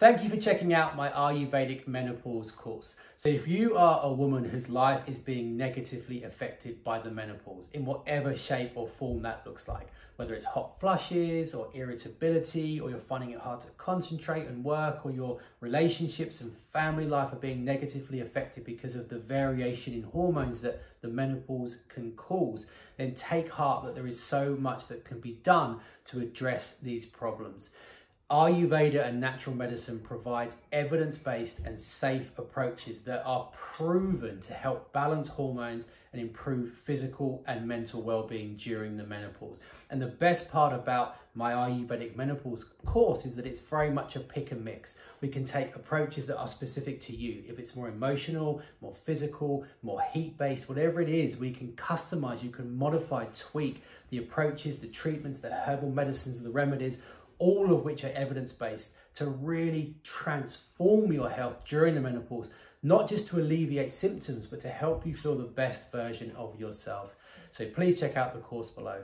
Thank you for checking out my Ayurvedic menopause course. So if you are a woman whose life is being negatively affected by the menopause, in whatever shape or form that looks like, whether it's hot flushes or irritability, or you're finding it hard to concentrate and work, or your relationships and family life are being negatively affected because of the variation in hormones that the menopause can cause, then take heart that there is so much that can be done to address these problems. Ayurveda and natural medicine provides evidence-based and safe approaches that are proven to help balance hormones and improve physical and mental well-being during the menopause. And the best part about my Ayurvedic menopause course is that it's very much a pick and mix. We can take approaches that are specific to you. If it's more emotional, more physical, more heat-based, whatever it is, we can customize, you can modify, tweak the approaches, the treatments, the herbal medicines, the remedies, all of which are evidence-based to really transform your health during the menopause, not just to alleviate symptoms, but to help you feel the best version of yourself. So please check out the course below.